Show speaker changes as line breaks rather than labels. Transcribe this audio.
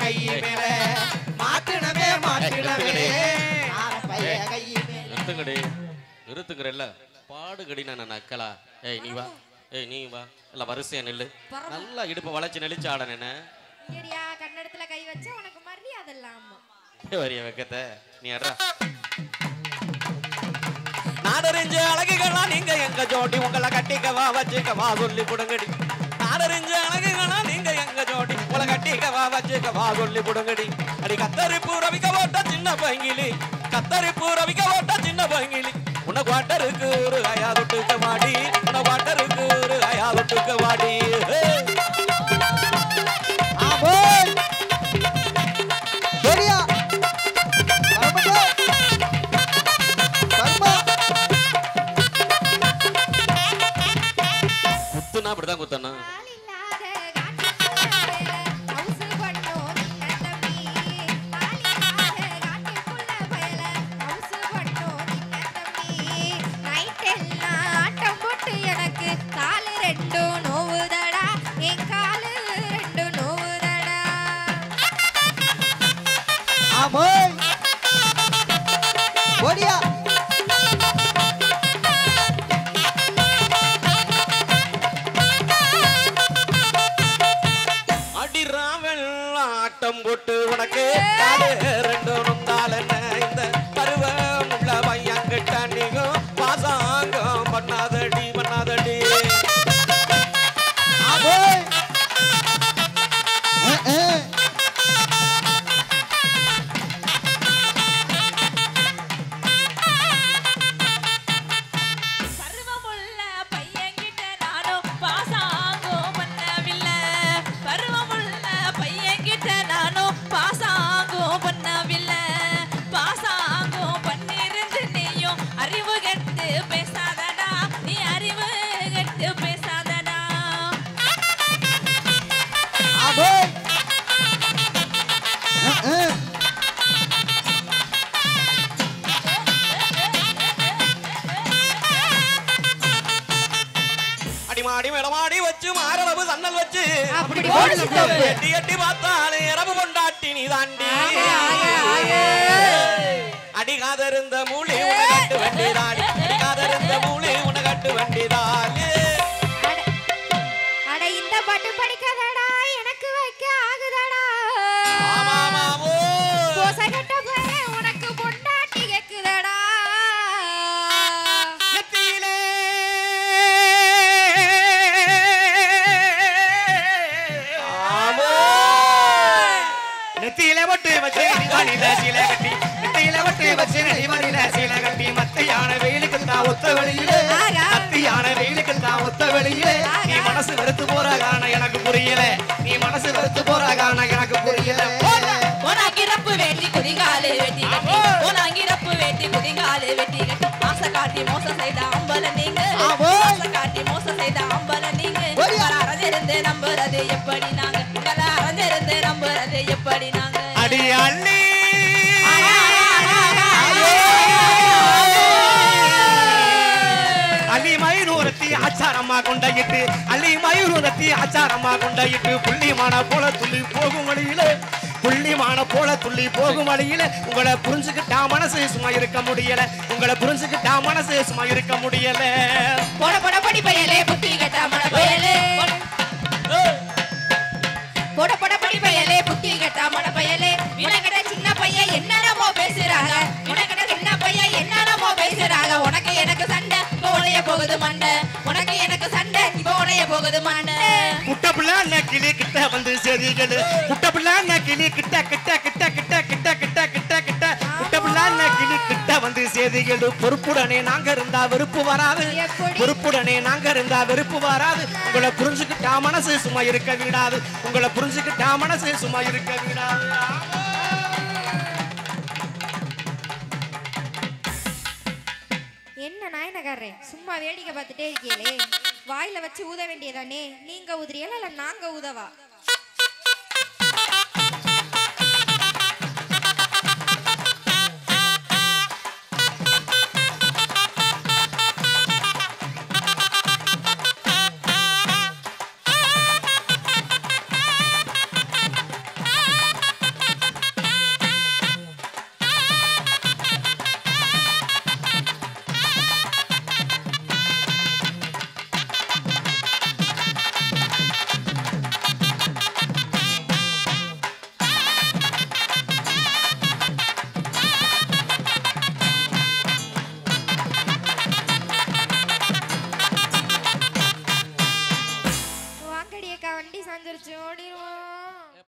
கையி மேல. மாத்தினமே நக்கலா ஏய் நீ வா. ஏய் நீ வா. இல்ல வரிசையா நெல்லு. நல்லா இடுப்ப வளைச்சு நெளிச்சு ஆட
கை வச்சு
வரிய வெக்கத்தை? நீ ஆடுறா நாடறிஞ்ச அழகுகள்லாம் நீங்க எங்க ஜோடி உங்களை கட்டிக்கவா வச்சுக்கவா சொல்லி கொடுங்கடி. நாடறிஞ்ச அழகுகளா நீங்க எங்க ஜோடி? வச்சுக்கவா சொல்லி புடுங்கடி. அடி கத்தரி பூரவிக்க ஓட்ட சின்ன பங்கிலி. கத்தரி பூரவிக்க ஓட்ட சின்ன பங்கிலி. உன குவாட்டருக்கு ஒரு அயா தொட்டுக்க மாடி உன குவாட்டருக்கு ஒரு அயா தொட்டுக்க மாடி குத்துனா அப்படிதான் குத்தனா
எனக்கு ரெண்டும்
அடிமாடி மேடமாடி வச்சு மாரளவு சன்னல் வச்சு. எட்டி எட்டி பார்த்தாலே இரவு கொண்டாட்டி நீ தாண்டி. அடிகாதிருந்த மூலி உன கட்டு வண்டிதாடி கதறிந்த மூளை உனகட்டு வண்டிதாலே
அட இந்த பாட்டு
படிக்காத ஒத்த வெளியிலே.
ஆகா.
மத்தியான வெயிலுக்கு தான் ஒத்த வெளியிலே. நீ மனசு வெறுத்து போற காரண எனக்கு புரியல. நீ மனசு வெறுத்து போற காரண எனக்கு புரியல.
உனங்கிறப்பு வேட்டி குதிங்காலு வெட்டி கட்டி. உனங்கிறப்பு வேட்டி குதிங்காலு வெட்டி கட்டி. ஆசை காட்டி மோசம் செய்த அம்பல நீங்க.
ஆமா.
ஆசை காட்டி மோசம் செய்த அம்பல நீங்க.
ஓடியா.
உங்களை அறிஞ்சிருந்து நம்புறது எப்படி நாங்க? உங்களை அறிஞ்சிருந்து நம்புறது எப்படி நாங்க?
அடி அள்ளி ஆச்சாரமா கொண்டாயிட்டு அள்ளி மயூரத்தி ஆச்சாரமா கொண்டாயிட்டு புள்ளிமான போல துள்ளி போகும் வழியிலே புள்ளிமான போல துள்ளி போகும் வழியில உங்களை புரிஞ்சுக்கிட்டா மனசு சும்மா இருக்க முடியல. உங்களை புரிஞ்சுக்கிட்டா மனசு சும்மா இருக்க முடியல.
போட போட படி பயலே புத்தி கட்டா மன பயலே. போட போட படி பயலே புத்தி கட்டா மன பயலே. உனக்கிட்ட சின்ன பையன் என்னென்னமோ பேசுறாங்க. உனக்கிட்ட சின்ன பையன் என்னென்னமோ பேசுறாங்க. உனக்கு எனக்கு சண்டை இப்போ போகுது மண்டை. உனக்கு போகுது மண்டை
முட்டை பிள்ளை கிளி கிட்ட வந்து செடிகள். முட்டை பிள்ளை கிளி கிட்ட கிட்ட கிட்ட கிட்ட கிட்ட கிட்ட கிட்ட கிட்ட. முட்டை பிள்ளை கிளி கிட்ட வந்து செய்திகள் பொறுப்புடனே நாங்க இருந்தா வெறுப்பு வராது? பொறுப்புடனே நாங்க இருந்தா வெறுப்பு வராது. உங்களை புரிஞ்சுக்கிட்டா மனசு சும்மா இருக்க விடாது. உங்களை புரிஞ்சுக்கிட்டா மனசு சும்மா இருக்க விடாது.
என்ன நாயனக்காரரே? சும்மா வேடிக்கை பார்த்துட்டே இருக்கீங்களே. வாயில வச்சு ஊத வேண்டியதானே? நீங்க ஊதுறீங்களா இல்ல நாங்க ஊதவா?